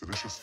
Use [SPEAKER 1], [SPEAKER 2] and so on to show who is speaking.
[SPEAKER 1] delicious.